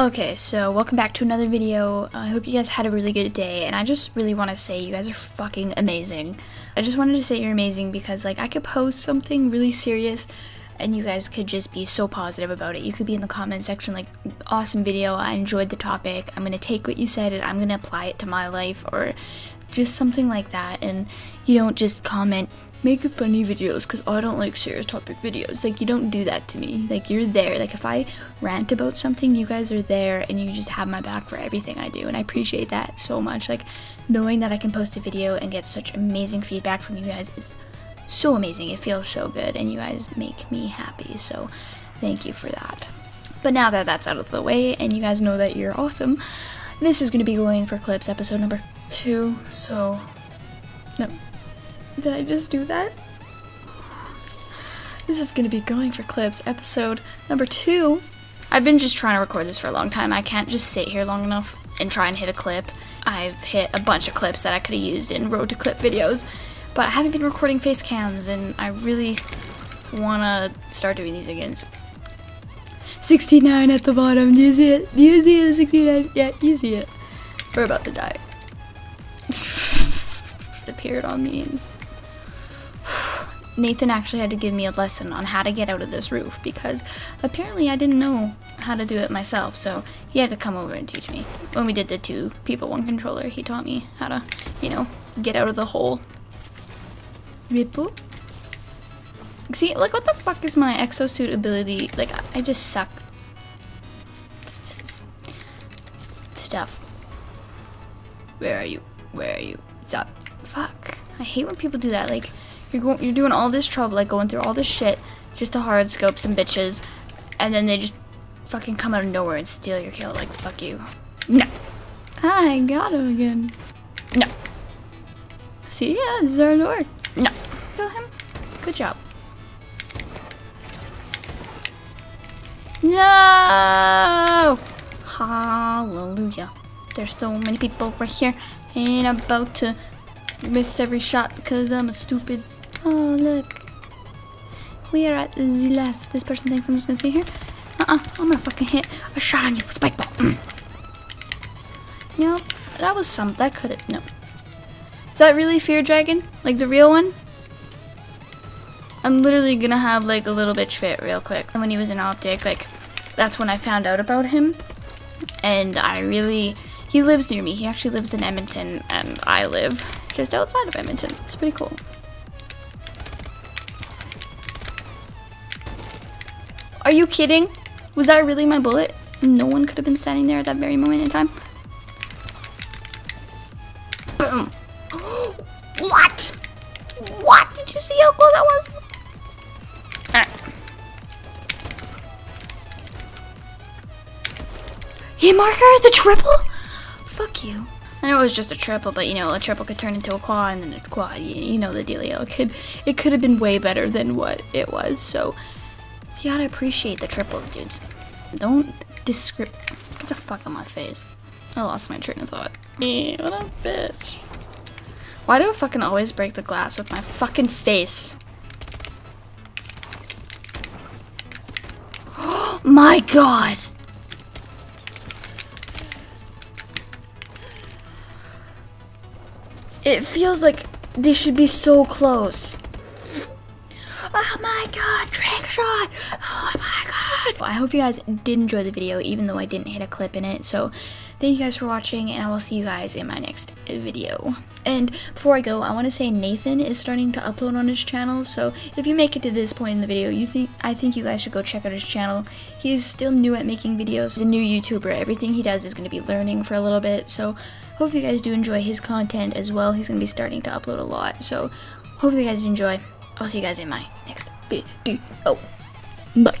Okay, so welcome back to another video. I hope you guys had a really good day, and I just really want to say you guys are fucking amazing. I just wanted to say you're amazing because, like, I could post something really serious, and you guys could just be so positive about it. You could be in the comment section like, awesome video, I enjoyed the topic, I'm gonna take what you said and I'm gonna apply it to my life, or just something like that, and you don't just comment, make funny videos because I don't like serious topic videos. Like, you don't do that to me. Like, you're there. Like, if I rant about something, you guys are there and you just have my back for everything I do. And I appreciate that so much. Like, knowing that I can post a video and get such amazing feedback from you guys is so amazing. It feels so good and you guys make me happy. So, thank you for that. But now that that's out of the way and you guys know that you're awesome, this is going to be going for clips episode number two. So, no, did I just do that? This is gonna be going for clips episode number two. I've been just trying to record this for a long time. I can't just sit here long enough and try and hit a clip. I've hit a bunch of clips that I could have used in road to clip videos, but I haven't been recording face cams and I really wanna start doing these again. So 69 at the bottom. Do you see it? Do you see it? 69. Yeah, you see it. We're about to die. it appeared on me Nathan actually had to give me a lesson on how to get out of this roof because apparently I didn't know how to do it myself. So he had to come over and teach me. When we did the two people, one controller, he taught me how to, you know, get out of the hole. Ripple? See, like, what the fuck is my exosuit ability? Like, I just suck. Stuff. Where are you? Where are you? Stop. Fuck. I hate when people do that. Like, you're going, you're doing all this trouble, like going through all this shit, just to hard scope some bitches, and then they just fucking come out of nowhere and steal your kill. Like fuck you. No. Ah, I got him again. No. See, yeah, this is our door. No. Kill him. Good job. No. Hallelujah. There's so many people right here, and about to miss every shot because I'm a stupid Oh, look. We are at the last. This person thinks I'm just gonna stay here. Uh-uh. I'm gonna fucking hit a shot on you. Spike ball. no, that was some. That could have. No. Is that really Fear Dragon? Like the real one? I'm literally gonna have like a little bitch fit real quick. And when he was in Optic, like, that's when I found out about him. And I really. He lives near me. He actually lives in Edmonton, and I live just outside of Edmonton. It's pretty cool. Are you kidding? Was that really my bullet? No one could have been standing there at that very moment in time. Boom. what? What? Did you see how close that was? Ah. Right. Hit marker? The triple? You. I know it was just a triple, but you know, a triple could turn into a quad and then a quad. You, you know the dealio. It could, it could have been way better than what it was. So you gotta appreciate the triples, dudes. Don't descript. Get the fuck on my face. I lost my train of thought. Me, what a bitch. Why do I fucking always break the glass with my fucking face? my god! It feels like they should be so close. Oh my god, trick shot! Oh my god! I hope you guys did enjoy the video, even though I didn't hit a clip in it. So, thank you guys for watching, and I will see you guys in my next video. And before I go, I want to say Nathan is starting to upload on his channel. So, if you make it to this point in the video, you think I think you guys should go check out his channel. He's still new at making videos. He's a new YouTuber. Everything he does is going to be learning for a little bit. So, hope you guys do enjoy his content as well. He's going to be starting to upload a lot. So, hope you guys enjoy. I'll see you guys in my next video. Bye.